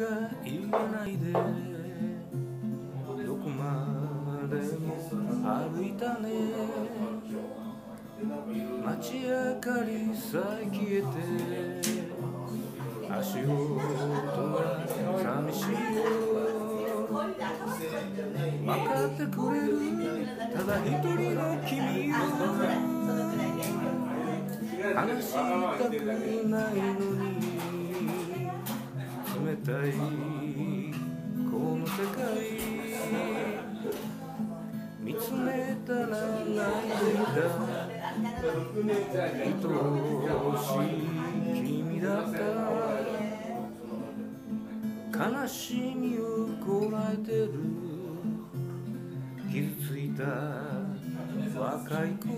が言えないで。どこまでも歩いたね。街明かりさえ消えて。足音が寂しい。よ分かってくれるただ一人の君を。話したくないのに。冷たいこの世界見つめたら泣いていた愛しい君だった悲しみをこらえてる。傷ついた若い恋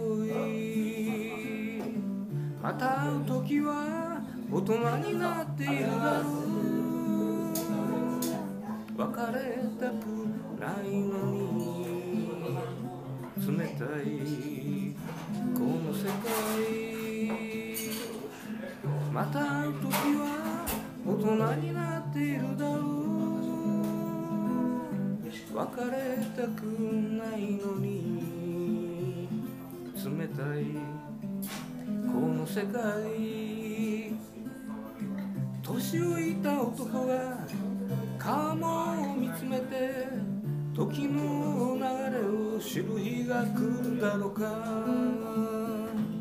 また会う時は大人になっている。だろう別れたくないのに冷たいこの世界また時は大人に。なっているだろう別れたくないのに。冷たいこの世界年老いた男が川を見つめて時の流れを知る日が来るだろうか。